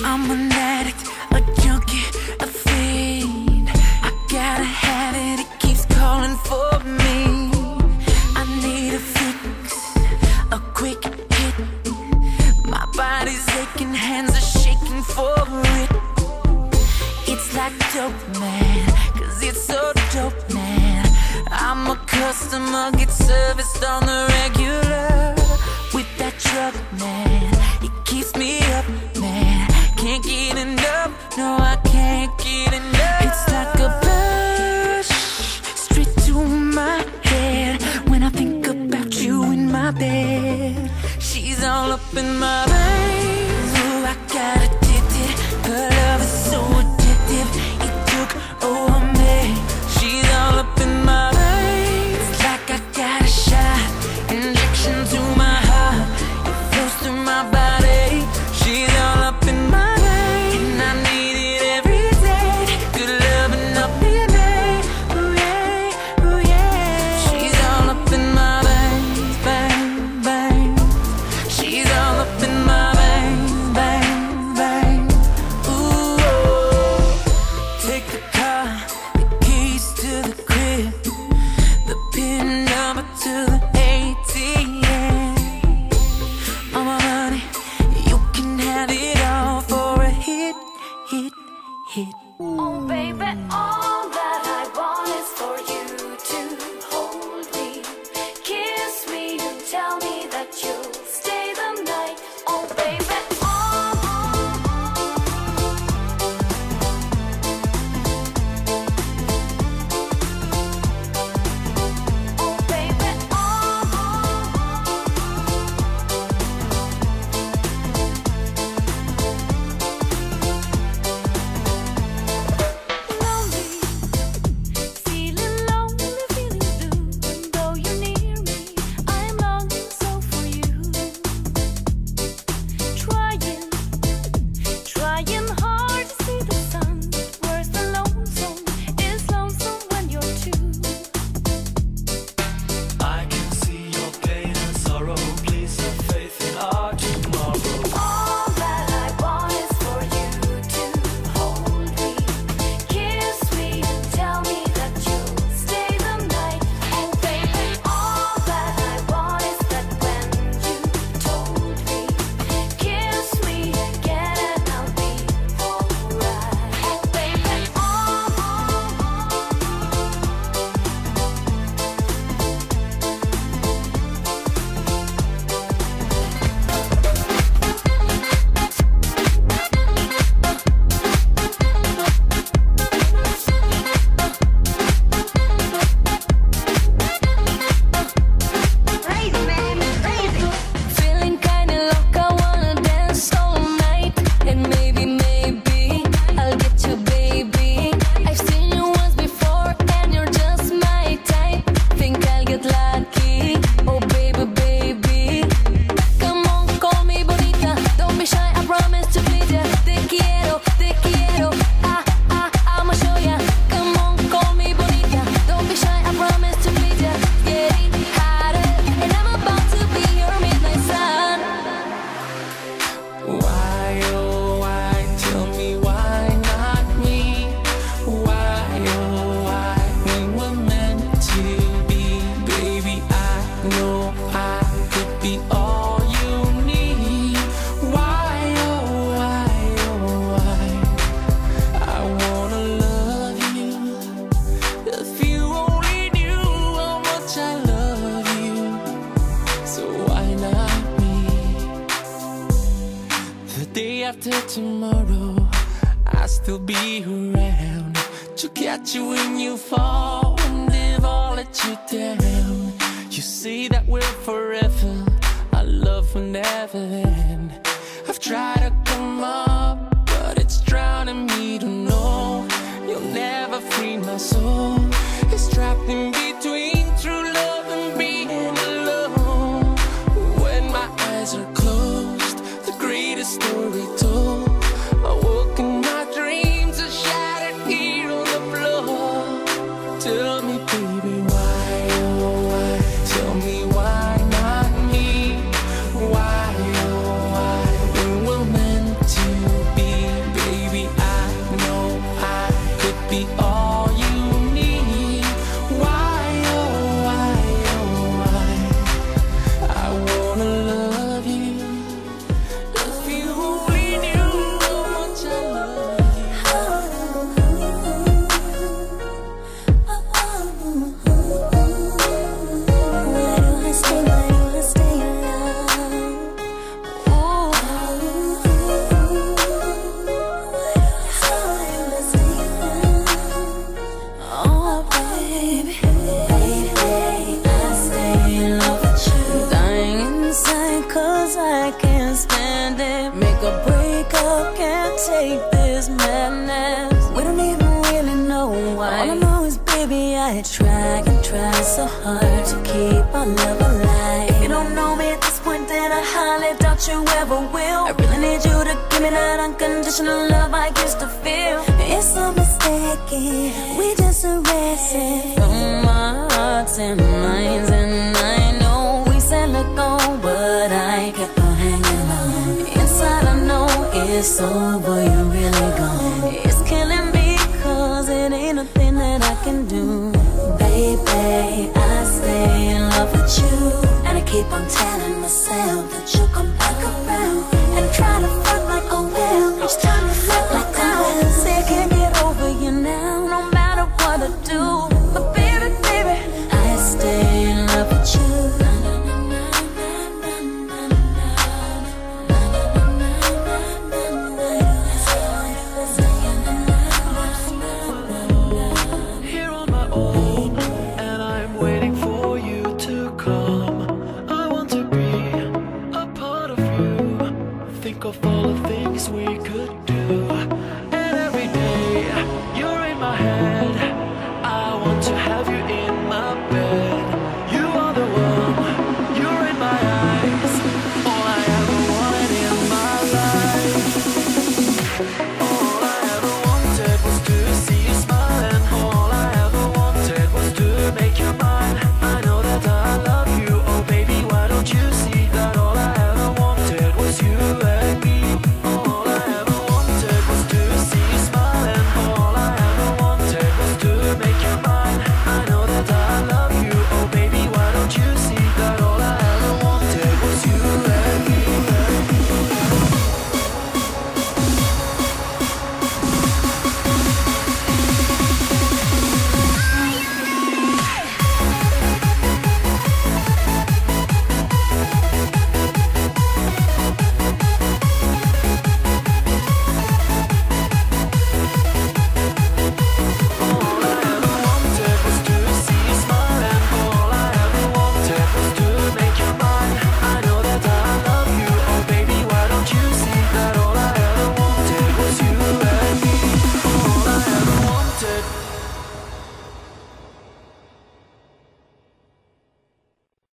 I'm an addict, a junkie shaking for it. It's like dope, man, cause it's so dope, man. I'm a customer, get serviced on the regular with that truck, man. It keeps me up, man. Can't get enough, no, I can't get enough. It's like a push straight to my head when I think about you in my bed. She's all up in my bed. tomorrow I'll still be around To catch you when you fall And if i let you down You say that we're forever Our love will never end. I've tried to 'cause I can't stand it. Make a break up, can't take this madness. We don't even really know why. All I know is, baby, I try and try so hard to keep our love alive. If you don't know me at this point, then I highly doubt you ever will. I really need you to give me that unconditional love I used to feel. It's so mistaken, we just arrested from our hearts and minds, and know to go, but I kept on hanging on. Inside I know it's over, you're really gone. It's killing me, cause it ain't a thing that I can do. Baby, I stay in love with you, and I keep on telling myself.